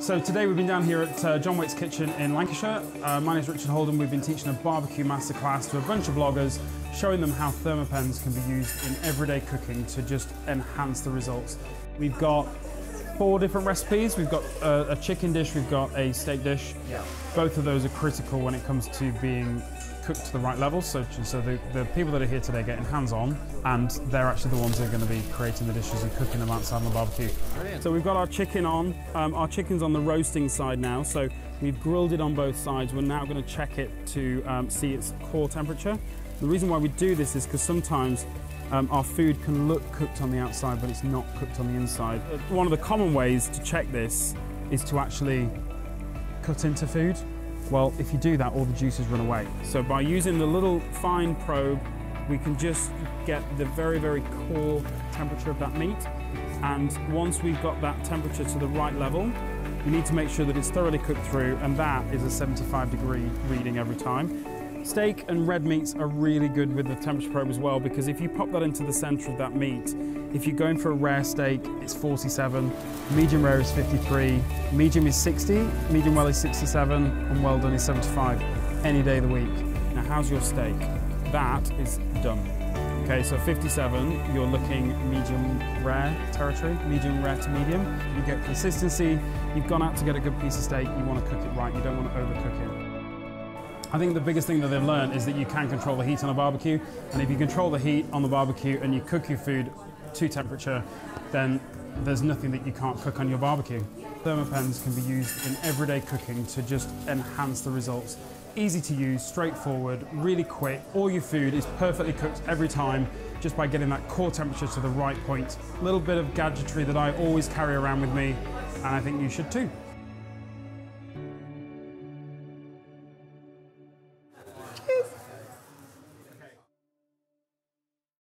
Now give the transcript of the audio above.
So today we've been down here at uh, John Whaite's Kitchen in Lancashire. Uh, my name is Richard Holden. We've been teaching a barbecue masterclass to a bunch of bloggers, showing them how Thermapens can be used in everyday cooking to just enhance the results. We've got four different recipes. We've got a, a chicken dish, we've got a steak dish. Yeah. Both of those are critical when it comes to being cooked to the right level. So, so the, the people that are here today getting hands-on, and they're actually the ones that are going to be creating the dishes and cooking them outside on the barbecue. Brilliant. So we've got our chicken on. Um, our chicken's on the roasting side now. So we've grilled it on both sides. We're now going to check it to um, see its core temperature. The reason why we do this is because sometimes um, our food can look cooked on the outside, but it's not cooked on the inside. One of the common ways to check this is to actually cut into food. Well, if you do that, all the juices run away. So by using the little fine probe, we can just get the very, very core temperature of that meat. And once we've got that temperature to the right level, we need to make sure that it's thoroughly cooked through, and that is a 75 degree reading every time. Steak and red meats are really good with the temperature probe as well because if you pop that into the center of that meat, if you're going for a rare steak, it's 47, medium rare is 53, medium is 60, medium well is 67, and well done is 75 any day of the week. Now, how's your steak? That is done. Okay, so 57, you're looking medium rare territory, medium rare to medium. You get consistency, you've gone out to get a good piece of steak, you want to cook it right, you don't want to overcook it. I think the biggest thing that they've learned is that you can control the heat on a barbecue, and if you control the heat on the barbecue and you cook your food to temperature, then there's nothing that you can't cook on your barbecue. Thermapens can be used in everyday cooking to just enhance the results. Easy to use, straightforward, really quick. All your food is perfectly cooked every time just by getting that core temperature to the right point. Little bit of gadgetry that I always carry around with me, and I think you should too.